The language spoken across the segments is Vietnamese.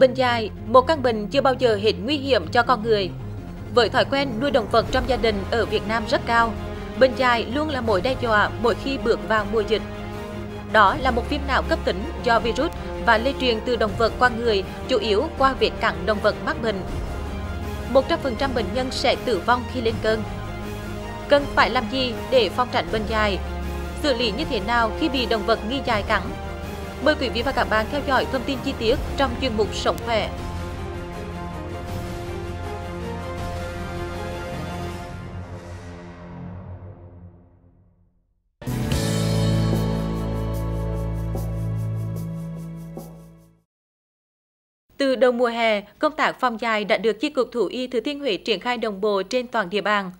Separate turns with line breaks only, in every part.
Bình dài, một căn bệnh chưa bao giờ hết nguy hiểm cho con người. Với thói quen nuôi động vật trong gia đình ở Việt Nam rất cao, bình dài luôn là mối đe dọa mỗi khi bước vào mùa dịch. Đó là một viêm não cấp tính do virus và lây truyền từ động vật qua người, chủ yếu qua việc cắn động vật mắc bệnh. 100% bệnh nhân sẽ tử vong khi lên cơn. Cần phải làm gì để phòng tránh bệnh dài? Xử lý như thế nào khi bị động vật nghi dài cắn? Mời quý vị và các bạn theo dõi thông tin chi tiết trong chuyên mục Sống khỏe. Từ đầu mùa hè, công tác phòng dài đã được Chi cục Thú y Thừa Thiên Huế triển khai đồng bộ trên toàn địa bàn.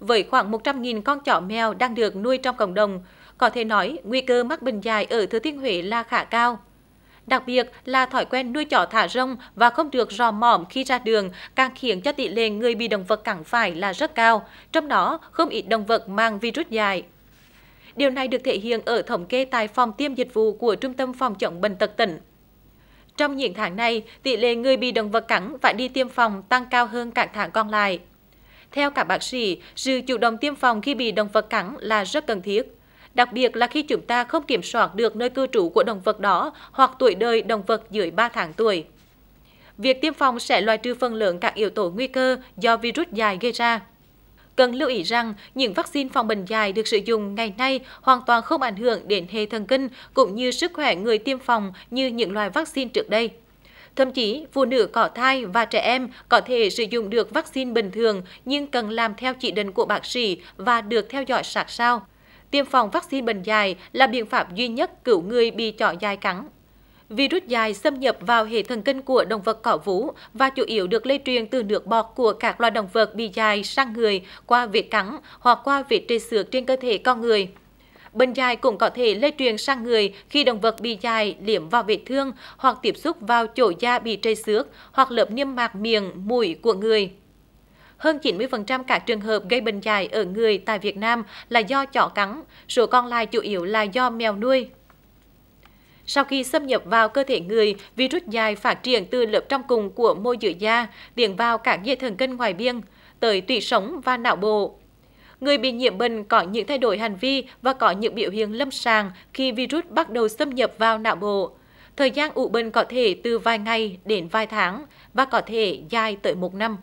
Với khoảng 100.000 con chó mèo đang được nuôi trong cộng đồng, có thể nói nguy cơ mắc bệnh dại ở Thừa Thiên Huế là khá cao. Đặc biệt là thói quen nuôi chó thả rông và không được rò mỏm khi ra đường càng khiến cho tỷ lệ người bị động vật cắn phải là rất cao, trong đó không ít động vật mang virus dại. Điều này được thể hiện ở thống kê tại phòng tiêm dịch vụ của Trung tâm Phòng chống bệnh tật tỉnh. Trong những tháng này, tỷ lệ người bị động vật cắn phải đi tiêm phòng tăng cao hơn các tháng còn lại. Theo các bác sĩ, sự chủ động tiêm phòng khi bị động vật cắn là rất cần thiết. Đặc biệt là khi chúng ta không kiểm soát được nơi cư trú của động vật đó hoặc tuổi đời động vật dưới 3 tháng tuổi. Việc tiêm phòng sẽ loại trừ phần lớn các yếu tố nguy cơ do virus dài gây ra. Cần lưu ý rằng những vaccine phòng bệnh dài được sử dụng ngày nay hoàn toàn không ảnh hưởng đến hệ thần kinh cũng như sức khỏe người tiêm phòng như những loại vaccine trước đây. Thậm chí, phụ nữ có thai và trẻ em có thể sử dụng được vaccine bình thường nhưng cần làm theo chỉ định của bác sĩ và được theo dõi sát sao. Tiêm phòng vaccine bệnh dại là biện pháp duy nhất cứu người bị chó dại cắn. Virus dại xâm nhập vào hệ thần kinh của động vật có vú và chủ yếu được lây truyền từ nước bọt của các loài động vật bị dại sang người qua vết cắn hoặc qua vết trầy xước trên cơ thể con người. Bệnh dại cũng có thể lây truyền sang người khi động vật bị dại liếm vào vết thương hoặc tiếp xúc vào chỗ da bị trầy xước hoặc lớp niêm mạc miệng, mũi của người. Hơn 90% các trường hợp gây bệnh dại ở người tại Việt Nam là do chó cắn, số còn lại chủ yếu là do mèo nuôi. Sau khi xâm nhập vào cơ thể người, virus dài phát triển từ lớp trong cùng của môi dưới da, tiến vào các dây thần kinh ngoài biên, tới tủy sống và não bộ. Người bị nhiễm bệnh có những thay đổi hành vi và có những biểu hiện lâm sàng khi virus bắt đầu xâm nhập vào não bộ. Thời gian ủ bệnh có thể từ vài ngày đến vài tháng và có thể dài tới một năm.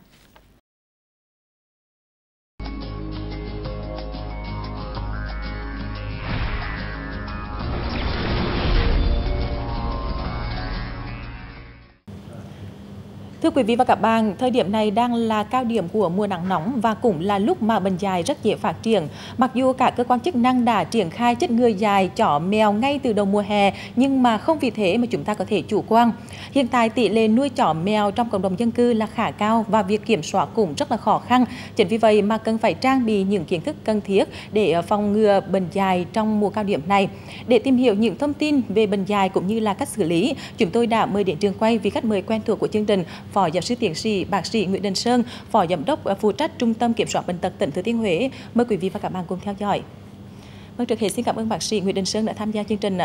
Thưa quý vị và các bạn, thời điểm này đang là cao điểm của mùa nắng nóng và cũng là lúc mà bệnh dài rất dễ phát triển. Mặc dù cả cơ quan chức năng đã triển khai chất ngừa dài chó mèo ngay từ đầu mùa hè, nhưng mà không vì thế mà chúng ta có thể chủ quan. Hiện tại tỷ lệ nuôi chó mèo trong cộng đồng dân cư là khá cao và việc kiểm soát cũng rất là khó khăn. Chính vì vậy mà cần phải trang bị những kiến thức cần thiết để ờ, phòng ngừa bệnh dài trong mùa cao điểm này. Để tìm hiểu những thông tin về bệnh dài cũng như là cách xử lý, chúng tôi đã mời đến trường quay vị khách mời quen thuộc của chương trình Phó giáo sư tiến sĩ bác sĩ Nguyễn Đình Sơn, Phó giám đốc ờ, phụ trách Trung tâm Kiểm soát bệnh tật tỉnh Thừa Thiên Huế. Mời quý vị và các bạn cùng theo dõi. Vâng, trước hết xin cảm ơn bác sĩ Nguyễn Đình Sơn đã tham gia chương trình.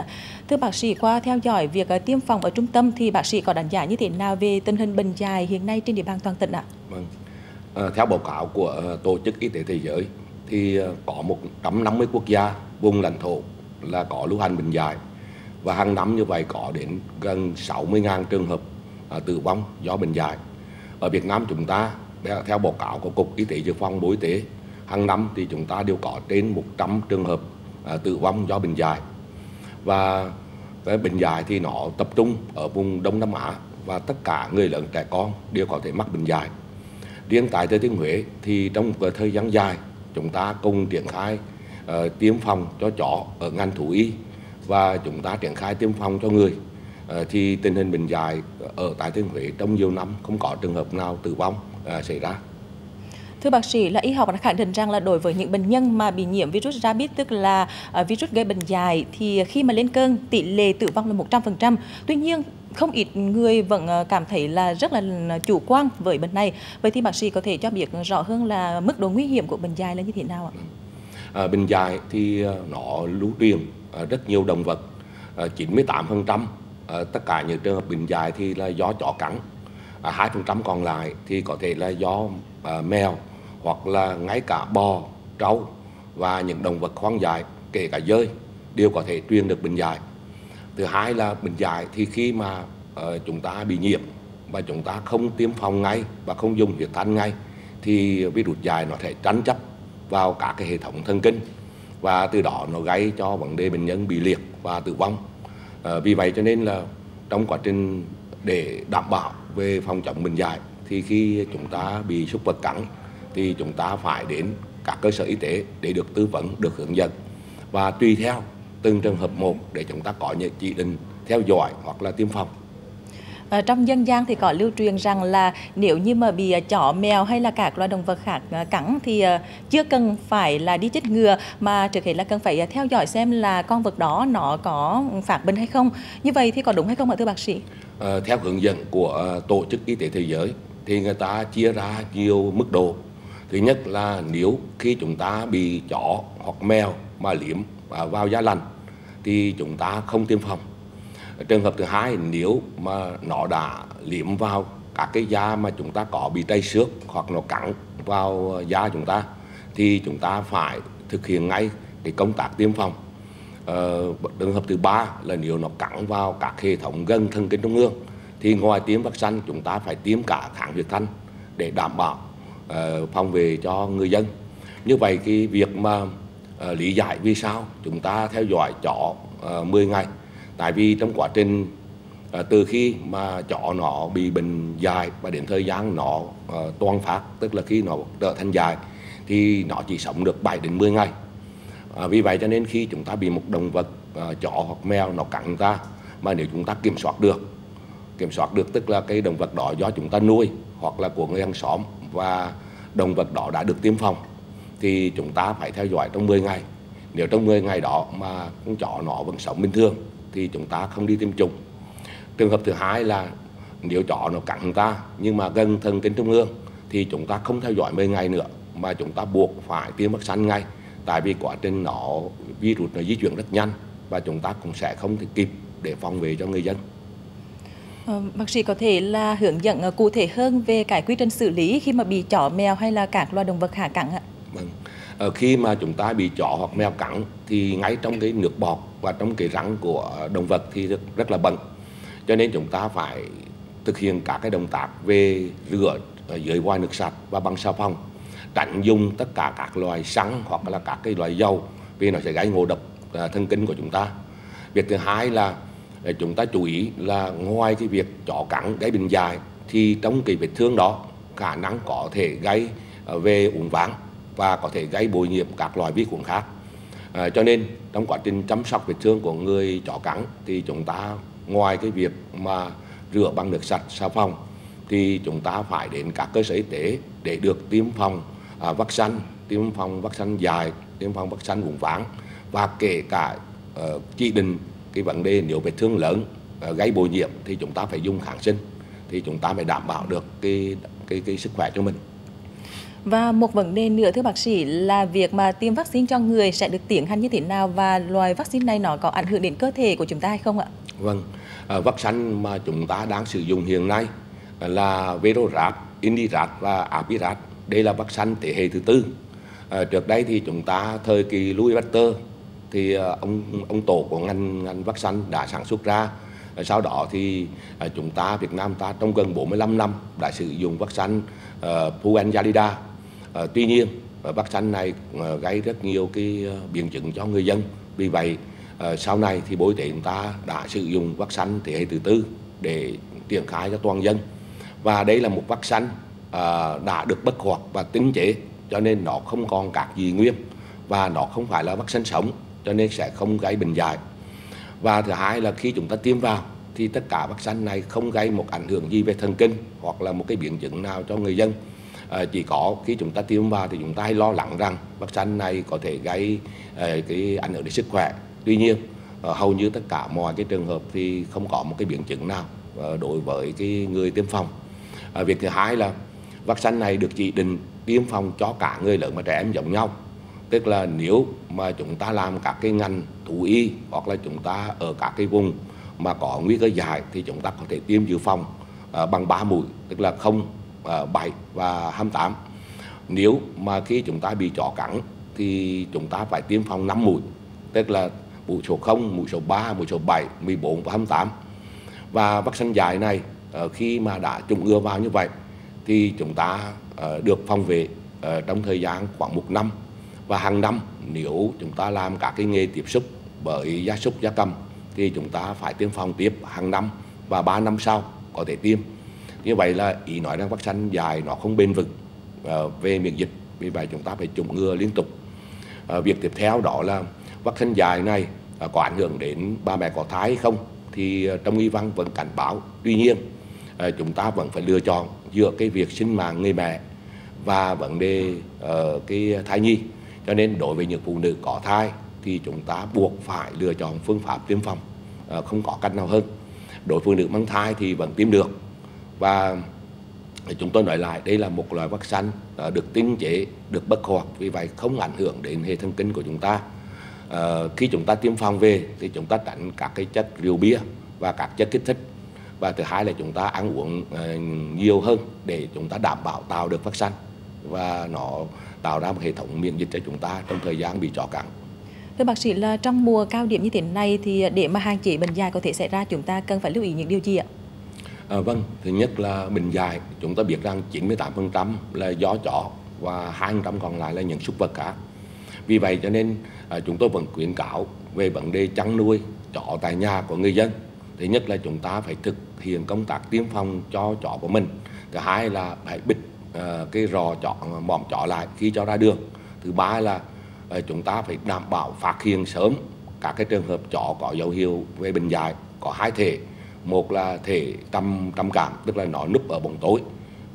Thưa bác sĩ, qua theo dõi việc ờ, tiêm phòng ở trung tâm thì bác sĩ có đánh giá như thế nào về tình hình bệnh dài hiện nay trên địa bàn toàn tỉnh ạ?
Vâng. À, theo báo cáo của Tổ chức Y tế Thế giới thì có 150 quốc gia vùng lãnh thổ là có lưu hành bệnh dài và hàng năm như vậy có đến gần 60.000 trường hợp À, tử vong do bệnh dạy. Ở Việt Nam chúng ta theo báo cáo của Cục Y tế Dự phòng Bộ Y tế hàng năm thì chúng ta đều có trên 100 trường hợp à, tử vong do bệnh dạy. Và cái bệnh dạy thì nó tập trung ở vùng Đông Nam Á và tất cả người lớn trẻ con đều có thể mắc bệnh dạy. Riêng tại Thừa Thiên Huế thì trong một thời gian dài chúng ta cùng triển khai uh, tiêm phòng cho chó ở ngành thú y và chúng ta triển khai tiêm phòng cho người thì tình hình bệnh dại ở tại Thiên Huế trong nhiều năm không có trường hợp nào tử vong ờ, xảy ra.
Thưa bác sĩ, là y học đã khẳng định rằng là đối với những bệnh nhân mà bị nhiễm virus rabies tức là uh, virus gây bệnh dại thì khi mà lên cơn tỷ lệ tử vong là 100%. Tuy nhiên không ít người vẫn cảm thấy là rất là chủ quan với bệnh này. Vậy thì bác sĩ có thể cho biết rõ hơn là mức độ nguy hiểm của bệnh dại là như thế nào ạ?
À, bệnh dại thì nó lưu truyền rất nhiều động vật, 98% à, tất cả những trường hợp bệnh dại thì là do chó cắn. Ờ, hai phần trăm còn lại thì có thể là do à, mèo hoặc là ngay cả bò trâu và những động vật hoang dại kể cả dơi đều có thể truyền được bệnh dại thứ hai là bệnh dại thì khi mà à, chúng ta bị nhiễm và chúng ta không tiêm phòng ngay và không dùng huyết thanh ngay thì virus dại nó thể tranh chấp vào các cái hệ thống thần kinh và từ đó nó gây cho vấn đề bệnh nhân bị liệt và tử vong à, vì vậy cho nên là trong quá trình để đảm bảo về phòng chống bệnh dạy thì khi chúng ta bị súc vật cắn thì chúng ta phải đến các cơ sở y tế để được tư vấn được hướng dẫn. Và tùy theo từng trường hợp một để chúng ta có những chỉ định theo dõi hoặc là tiêm phòng.
À, trong dân gian thì có lưu truyền rằng là nếu như mà bị ờ, chó mèo hay là các loài động vật khác ờ, cắn thì chưa cần phải là đi chích ngừa mà trước hết là cần phải theo dõi xem là con vật đó nó có phát bệnh hay không. Như vậy thì có đúng hay không ạ thưa bác sĩ?
À, theo hướng dẫn của tổ chức y tế thế giới thì người ta chia ra nhiều mức độ. Thứ nhất là nếu khi chúng ta bị chó hoặc mèo mà liếm vào da lành thì chúng ta không tiêm phòng trường hợp thứ hai nếu mà nó đã liếm vào các cái da mà chúng ta có bị tay xước hoặc nó cắn vào da chúng ta thì chúng ta phải thực hiện ngay cái công tác tiêm phòng. Ờ, trường hợp thứ ba là nếu nó cắn vào các hệ thống gân thần kinh trung ương thì ngoài tiêm vaccine chúng ta phải tiêm cả kháng huyết thanh để đảm bảo uh, phòng về cho người dân. Như vậy cái việc mà uh, lý giải vì sao chúng ta theo dõi chó ờ, uh, 10 ngày tại vì trong quá trình à, từ khi mà chó nó bị bệnh dài và đến thời gian nó à, toàn phát tức là khi nó trở thành dài thì nó chỉ sống được 7 đến 10 ngày. À, vì vậy cho nên khi chúng ta bị một động vật à, chó hoặc mèo nó cắn ta mà nếu chúng ta kiểm soát được kiểm soát được tức là cái động vật đó do chúng ta nuôi hoặc là của người hàng xóm và động vật đó đã được tiêm phòng thì chúng ta phải theo dõi trong 10 ngày. Nếu trong 10 ngày đó mà con chó nó vẫn sống bình thường thì chúng ta không đi tiêm chủng trường hợp thứ hai là nếu chó nó cắn ta nhưng mà gần thần kinh trung ương thì chúng ta không theo dõi 10 ngày nữa mà chúng ta buộc phải tiêm vaccine ngay tại vì quá trình nó virus nó di chuyển rất nhanh và chúng ta cũng sẽ không thể kịp để phòng vệ cho người dân.
Ờ, bác sĩ có thể là hướng dẫn ờ, cụ thể hơn về cái quy trình xử lý khi mà bị chó mèo hay là các loài động vật khác cắn ạ?
Vâng. Ờ, khi mà chúng ta bị chó hoặc mèo cắn thì ngay trong cái nước bọt và trong cái răng của động vật thì rất, rất là bẩn. Cho nên chúng ta phải thực hiện các cái động tác về rửa ở dưới vòi nước sạch và bằng xà phòng tránh dùng tất cả các loại xăng hoặc là các cái loại dầu vì nó sẽ gây ngộ độc à, thần kinh của chúng ta. Việc thứ hai là à, chúng ta chú ý là ngoài cái việc chó cắn gây bệnh dài thì trong cái vết thương đó khả năng có thể gây à, về uống ván và có thể gây bội nhiễm các loại vi khuẩn khác. À, cho nên trong quá trình chăm sóc vết thương của người chó cắn thì chúng ta ngoài cái việc mà rửa bằng nước sạch xà phòng thì chúng ta phải đến các cơ sở y tế để được tiêm phòng à, vaccine tiêm phòng vaccine dài tiêm phòng vaccine vùng ván và kể cả uh, chỉ định cái vấn đề nếu vết thương lớn uh, gây bội nhiễm thì chúng ta phải dùng kháng sinh thì chúng ta phải đảm bảo được cái cái cái sức khỏe cho mình
và một vấn đề nữa thưa bác sĩ là việc mà tiêm vaccine cho người sẽ được tiến hành như thế nào và loài vaccine này nó có ảnh hưởng đến cơ thể của chúng ta hay không ạ?
Vâng, à, vaccine mà chúng ta đang sử dụng hiện nay là Verorat, Indirat và Apirat. Đây là vaccine thế hệ thứ tư. À, trước đây thì chúng ta thời kỳ Louis Pasteur thì à, ông ông tổ của ngành ngành vaccine đã sản xuất ra à, sau đó thì à, chúng ta Việt Nam ta trong gần 45 năm đã sử dụng vaccine uh, Puenjalida À, tuy nhiên ờ, vaccine này à, gây rất nhiều cái biến chứng cho người dân. Vì vậy à, sau này thì Bộ Y tế chúng ta đã sử dụng vaccine thế hệ thứ tư để triển khai cho toàn dân. Và đây là một vaccine à, đã được bất hoạt và tinh chế cho nên nó không còn các dị nguyên và nó không phải là vaccine sống cho nên sẽ không gây bệnh dại. Và thứ hai là khi chúng ta tiêm vào thì tất cả vaccine này không gây một ảnh hưởng gì về thần kinh hoặc là một cái biến chứng nào cho người dân à, chỉ có khi chúng ta tiêm vào thì chúng ta hay lo lắng rằng vaccine này có thể gây à, cái ảnh hưởng đến sức khỏe. Tuy nhiên à, hầu như tất cả mọi cái trường hợp thì không có một cái biến chứng nào à, đối với cái người tiêm phòng. À, việc thứ hai là vaccine này được chỉ định tiêm phòng cho cả người lớn và trẻ em giống nhau. Tức là nếu mà chúng ta làm các cái ngành thú y hoặc là chúng ta ở các cái vùng mà có nguy cơ dài thì chúng ta có thể tiêm dự phòng à, bằng 3 mũi. Tức là không À, 7 và 28 nếu mà khi chúng ta bị chó cắn thì chúng ta phải tiêm phòng 5 mũi tức là mũi số 0, mũi số 3, mũi số 7, 14 và 28 và vaccine dài này à, khi mà đã trùng ngừa vào như vậy thì chúng ta à, được phòng vệ trong thời gian khoảng một năm. Và hàng năm nếu chúng ta làm các cái nghề tiếp xúc bởi gia súc gia cầm thì chúng ta phải tiêm phòng tiếp hàng năm và 3 năm sau có thể tiêm như vậy là ý nói rằng vaccine dài nó không bền vững à, về miễn dịch. Vì vậy chúng ta phải chủng ngừa liên tục. À, việc tiếp theo đó là vaccine dài này à, có ảnh hưởng đến ba mẹ có thai hay không thì trong y văn vẫn cảnh báo. Tuy nhiên chúng ta vẫn phải lựa chọn giữa cái việc sinh mạng người mẹ và vấn đề uh, cái thai nhi. Cho nên đối với những phụ nữ có thai thì chúng ta buộc phải lựa chọn phương pháp tiêm phòng uh, không có cách nào hơn. Đối với phụ nữ mang thai thì vẫn tiêm được và chúng tôi nói lại đây là một loại vaccine à, được tinh chế được bất hoạt vì vậy không ảnh hưởng đến hệ thần kinh của chúng ta à, khi chúng ta tiêm phòng về thì chúng ta tránh các cái chất rượu bia và các chất kích thích và thứ hai là chúng ta ăn uống à, nhiều hơn để chúng ta đảm bảo tạo được vaccine và nó tạo ra một hệ thống miễn dịch cho chúng ta trong thời gian bị chó cắn.
Thưa bác sĩ là trong mùa cao điểm như thế này thì để mà hạn chế bệnh dài có thể xảy ra chúng ta cần phải lưu ý những điều gì ạ?
À, vâng, thứ nhất là bệnh dài chúng ta biết rằng 98% là do chó và 200% còn lại là những súc vật cả Vì vậy cho nên à, chúng tôi vẫn khuyến cáo về vấn đề chăn nuôi chó tại nhà của người dân. Thứ nhất là chúng ta phải thực hiện công tác tiêm phòng cho chó của mình. Thứ hai là phải bịt à, cái rò chó à, mỏm chó lại khi cho ra đường. Thứ ba là à, chúng ta phải đảm bảo phát hiện sớm các cái trường hợp chó có dấu hiệu về bệnh dạy có hai thể một là thể tâm tâm cảm, tức là nó núp ở bóng tối,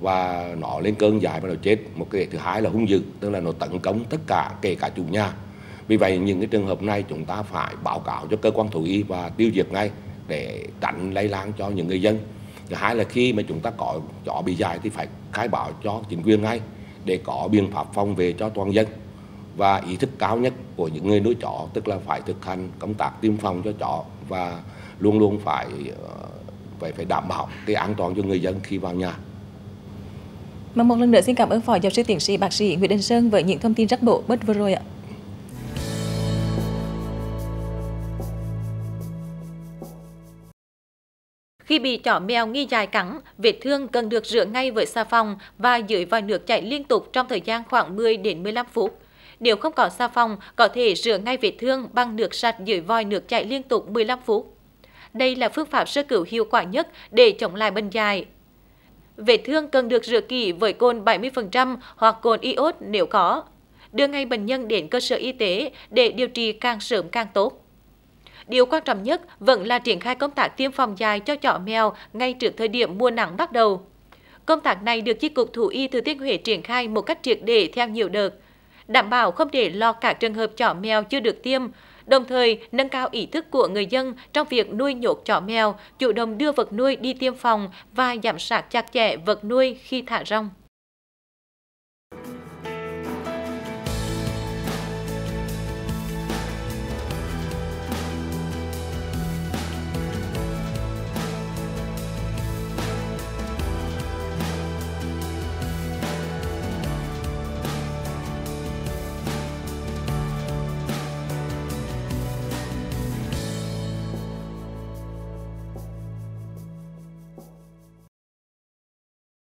và nó lên cơn dài và nó chết. Một cái thứ hai là hung dữ, tức là nó tấn công tất cả, kể cả chủ nhà. Vì vậy, những cái trường hợp này chúng ta phải báo cáo cho cơ quan thú y và tiêu diệt ngay để tránh lây lan cho những người dân. Thứ hai là khi mà chúng ta có chó bị dài thì phải khai báo cho chính quyền ngay để có biện pháp phòng vệ cho toàn dân. Và ý thức cao nhất của những người nuôi chó, tức là phải thực hành công tác tiêm phòng cho chó và luôn luôn phải ờ, phải phải đảm bảo cái an toàn cho người dân khi vào nhà.
Mà một lần nữa xin cảm ơn phó giáo sư tiến sĩ bác sĩ Nguyễn Đình Sơn với những thông tin rất bổ ích vừa rồi ạ. Khi bị chó mèo nghi dài cắn, vết thương cần được rửa ngay với xà phòng và dưới vòi nước chảy liên tục trong thời gian khoảng 10 đến 15 phút. Nếu không có xà phòng, có thể rửa ngay vết thương bằng nước sạch dưới vòi nước chảy liên tục 15 phút. Đây là phương pháp sơ cứu hiệu quả nhất để chống lại bệnh dại. Vết thương cần được rửa kỹ với cồn 70% hoặc cồn iốt nếu có. Đưa ngay bệnh nhân đến cơ sở y tế để điều trị càng sớm càng tốt. Điều quan trọng nhất vẫn là triển khai công tác tiêm phòng dài cho chó mèo ngay trước thời điểm mùa nắng bắt đầu. Công tác này được Chi cục Thú y Thừa Thiên Huế triển khai một cách triệt để theo nhiều đợt, đảm bảo không để lọt các trường hợp chó mèo chưa được tiêm, đồng thời nâng cao ý thức của người dân trong việc nuôi nhốt chó mèo, chủ động đưa vật nuôi đi tiêm phòng và giám sát chặt chẽ vật nuôi khi thả rong.